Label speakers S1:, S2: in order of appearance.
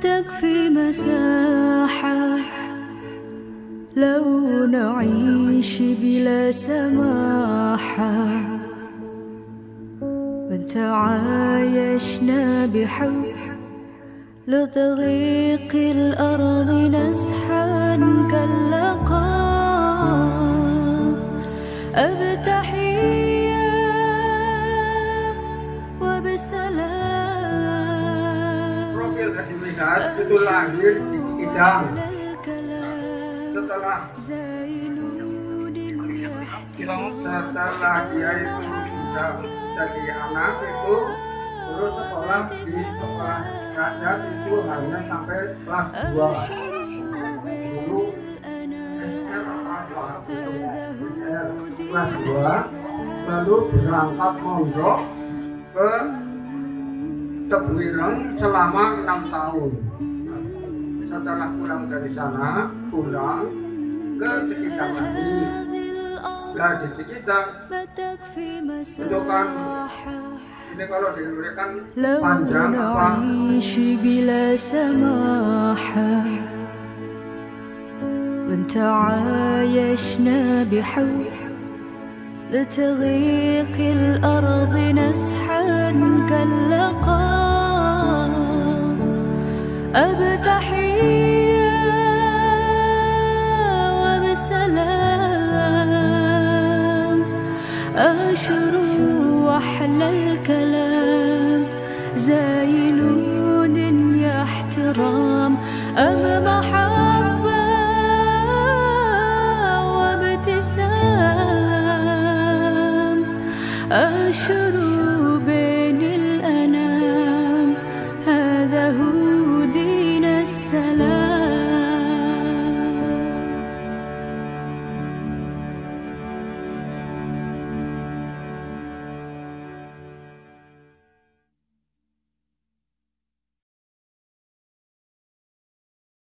S1: تكفي مساحة. لو نعيش بلا سماحة. من تعايشنا بحب لتضيق الأرض وبسلام
S2: Profil Kadimikat itu lahir di
S1: Idang.
S2: Setelah setelah dia itu sudah jadi anak itu terus sekolah di sekolah kadat itu hanya sampai kelas 2 kelas 2 lalu berangkat mondok ke Tebuireng selama enam tahun setelah pulang dari sana pulang ke Cikidang lagi Nah di Cikidang
S1: ما تكفي
S2: itu kan
S1: مساحة
S2: ini kalau diberikan
S1: لو
S2: panjang apa
S1: نعيش بلا لتغيق الأرض نسحا كاللقاء. أبتحية وبسلام أشر وحل الكلام زاين a.